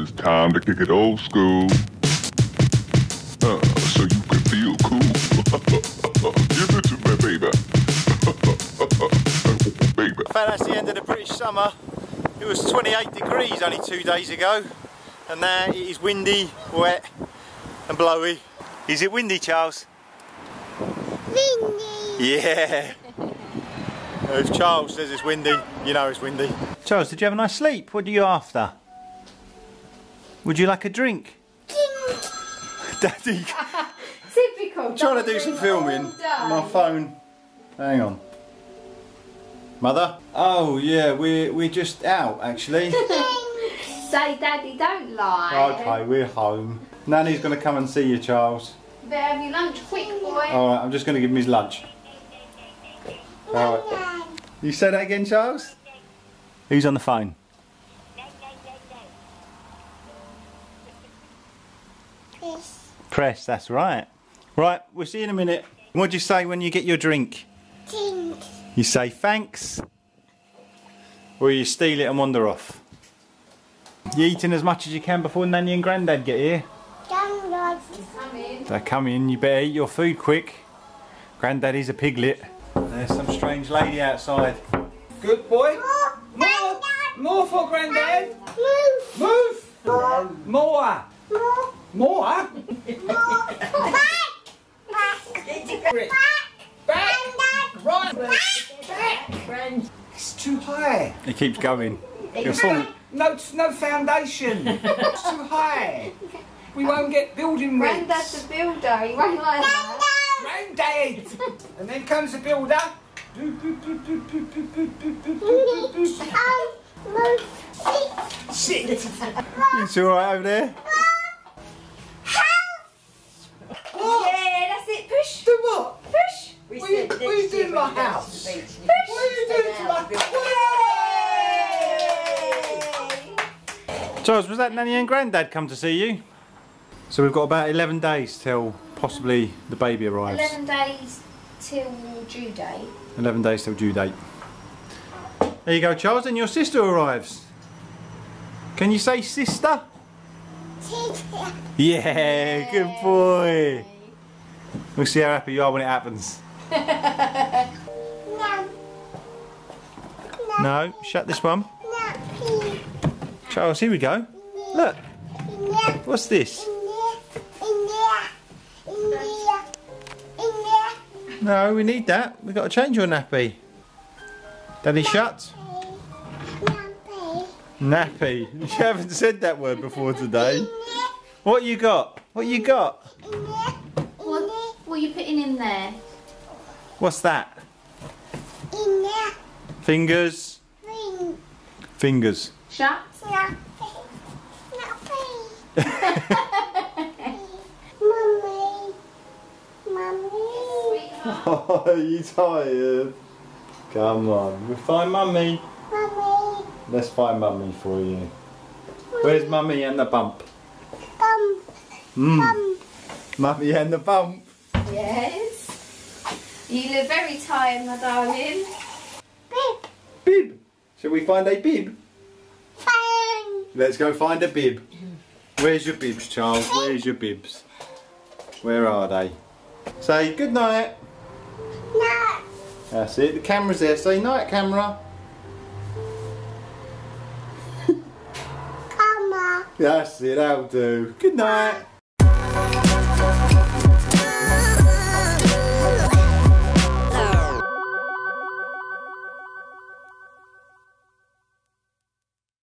It's time to kick it old school. Uh, so you can feel cool. Give it to me, baby. baby. I that's the end of the British summer. It was 28 degrees only two days ago, and now it is windy, wet, and blowy. Is it windy, Charles? Windy. Yeah. if Charles says it's windy, you know it's windy. Charles, did you have a nice sleep? What are you after? Would you like a drink? Daddy, Typical. trying to do some filming on my phone. Hang on. Mother? Oh yeah, we're we're just out actually. Say, Daddy, don't lie. okay, we're home. Nanny's gonna come and see you, Charles. Better have your lunch quick, boy. Alright, I'm just gonna give him his lunch. Alright. You say that again, Charles? Who's on the phone? That's right. Right, we'll see you in a minute. What do you say when you get your drink? Tink. You say thanks, or you steal it and wander off. You eating as much as you can before Nanny and Grandad get here? In. They're coming, you better eat your food quick. Granddaddy's a piglet. There's some strange lady outside. Good boy. More. More for granddad. Move. Move. More. More. More. More. Back. Back. Back. Back. Right. Back. It's too high. He keeps going. You're full. No, no foundation. it's too high. We won't get building Granddad's rigs. a builder. He won't like that. Granddad. And then comes the builder. Um, move. Sit. Sit. It's alright over there? Yeah, that's it. Push. Do what? Push. What are you, what are you doing in my house? What are you doing to my house? Charles, was that Nanny and Grandad come to see you? So we've got about 11 days till possibly the baby arrives. 11 days till due date. 11 days till due date. There you go, Charles, and your sister arrives. Can you say sister? Yeah, good boy. We'll see how happy you are when it happens. No. No, shut this one. No. Charles, here we go. Look, what's this? In there. In there. In there. In there. No, we need that. We've got to change your nappy. Daddy, shut. Nappy. Nappy. You haven't said that word before today. What you got? What you got? In there. In What, what are you putting in there? What's that? In there. Fingers. Ring. Fingers. Shut. Nappy. Nappy. Mummy. Mummy. Are you tired? Come on, we'll find mummy. Mummy. Let's find mummy for you. Where's mummy and the bump? Bum. Mm. Bum. Mummy and the bump. Yes. You look very tired, my darling. Bib. Bib. Shall we find a bib? Fang. Let's go find a bib. Where's your bibs, Charles? Where's your bibs? Where are they? Say good night. No. That's it. The camera's there. Say night, camera. Come on. That's it. That'll do. Good night.